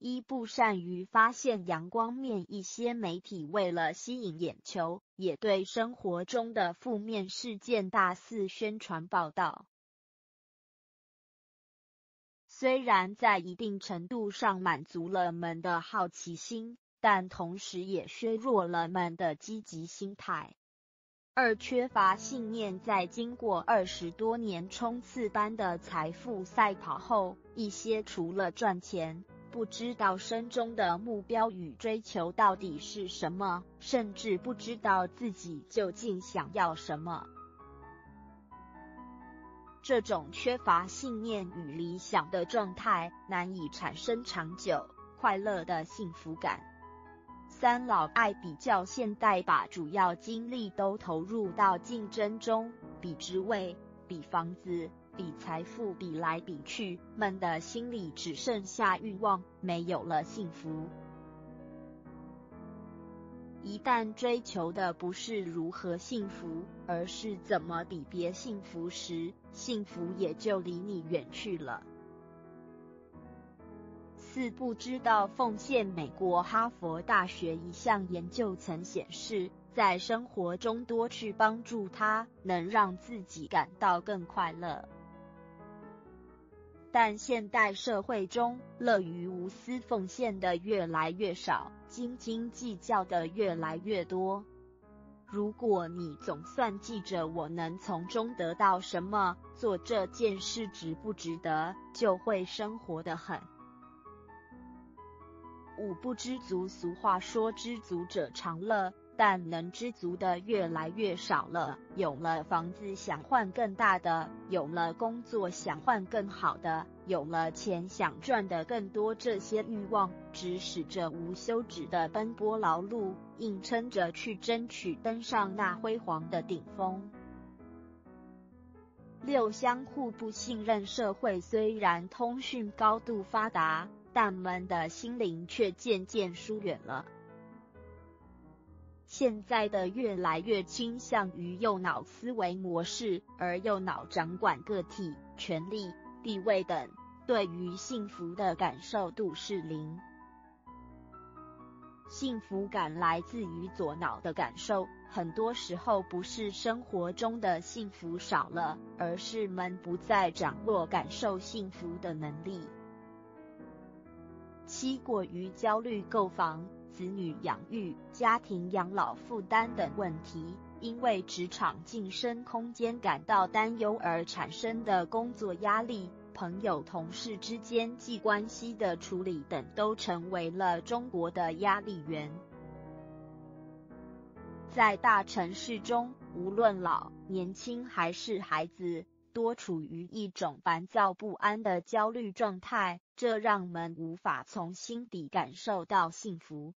一不善于发现阳光面，一些媒体为了吸引眼球，也对生活中的负面事件大肆宣传报道。虽然在一定程度上满足了们的好奇心，但同时也削弱了们的积极心态。二缺乏信念，在经过二十多年冲刺般的财富赛跑后，一些除了赚钱。不知道生中的目标与追求到底是什么，甚至不知道自己究竟想要什么。这种缺乏信念与理想的状态，难以产生长久快乐的幸福感。三老爱比较，现代把主要精力都投入到竞争中，比职位，比房子。比财富比来比去，们的心里只剩下欲望，没有了幸福。一旦追求的不是如何幸福，而是怎么比别幸福时，幸福也就离你远去了。四不知道奉献。美国哈佛大学一项研究曾显示，在生活中多去帮助他，能让自己感到更快乐。但现代社会中，乐于无私奉献的越来越少，斤斤计较的越来越多。如果你总算记着我能从中得到什么，做这件事值不值得，就会生活的很。五不知足，俗话说知足者常乐。但能知足的越来越少了。有了房子想换更大的，有了工作想换更好的，有了钱想赚的更多，这些欲望指使着无休止的奔波劳碌，硬撑着去争取登上那辉煌的顶峰。六相互不信任，社会虽然通讯高度发达，但们的心灵却渐渐疏远了。现在的越来越倾向于右脑思维模式，而右脑掌管个体、权力、地位等，对于幸福的感受度是零。幸福感来自于左脑的感受，很多时候不是生活中的幸福少了，而是们不再掌握感受幸福的能力。七过于焦虑购房。子女养育、家庭养老负担等问题，因为职场晋升空间感到担忧而产生的工作压力，朋友、同事之间际关系的处理等，都成为了中国的压力源。在大城市中，无论老、年轻还是孩子，多处于一种烦躁不安的焦虑状态，这让们无法从心底感受到幸福。